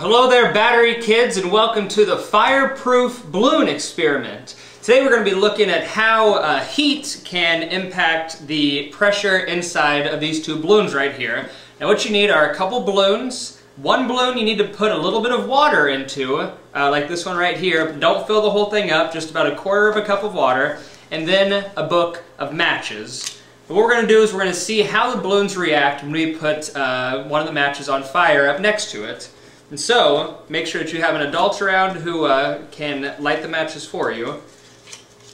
Hello there, battery kids, and welcome to the fireproof balloon experiment. Today we're going to be looking at how uh, heat can impact the pressure inside of these two balloons right here. Now what you need are a couple balloons. One balloon you need to put a little bit of water into, uh, like this one right here. Don't fill the whole thing up, just about a quarter of a cup of water. And then a book of matches. what we're going to do is we're going to see how the balloons react when we put uh, one of the matches on fire up next to it. And so, make sure that you have an adult around who uh, can light the matches for you.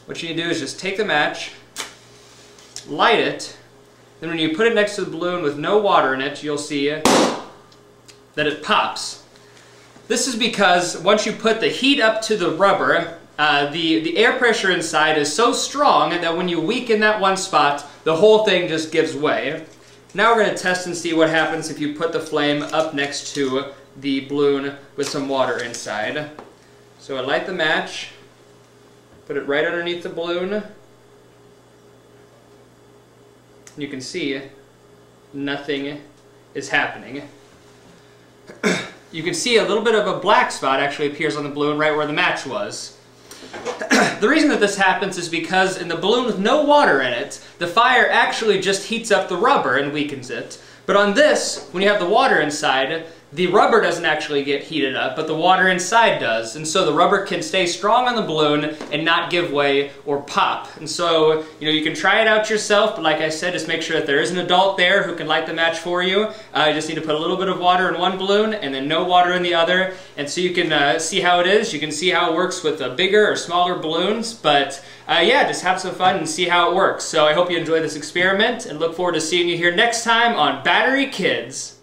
What you need to do is just take the match, light it, then when you put it next to the balloon with no water in it, you'll see that it pops. This is because once you put the heat up to the rubber, uh, the, the air pressure inside is so strong that when you weaken that one spot, the whole thing just gives way. Now we're going to test and see what happens if you put the flame up next to the balloon with some water inside. So I light the match, put it right underneath the balloon. You can see nothing is happening. you can see a little bit of a black spot actually appears on the balloon right where the match was. the reason that this happens is because in the balloon with no water in it, the fire actually just heats up the rubber and weakens it. But on this, when you have the water inside, the rubber doesn't actually get heated up, but the water inside does. And so the rubber can stay strong on the balloon and not give way or pop. And so, you know, you can try it out yourself, but like I said, just make sure that there is an adult there who can light the match for you. Uh, you just need to put a little bit of water in one balloon and then no water in the other. And so you can uh, see how it is. You can see how it works with the bigger or smaller balloons. But uh, yeah, just have some fun and see how it works. So I hope you enjoy this experiment and look forward to seeing you here next time on Battery Kids.